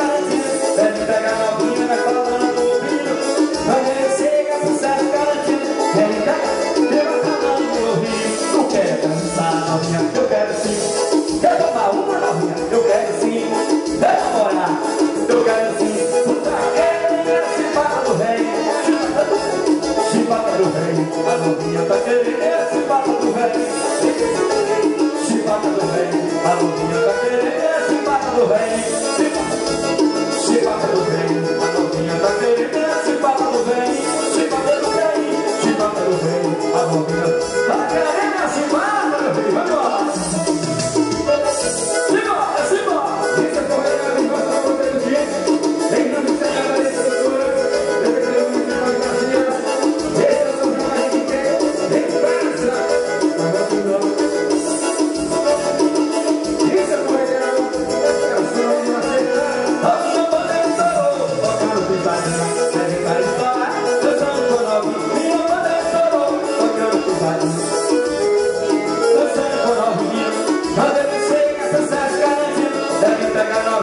garantido Deve pegar novinha, vai falando ouvido Vai descer que é sucesso garantido Ele pega, ele vai falando no ouvido Não quer dançar novinha, eu quero sim Quer tomar uma novinha, eu quero sim Quer namorar, eu quero sim Puta querida, se fala do rei Se fala do rei, a novinha tá querendo Se fala do rei, do rei, a ruína sagrada.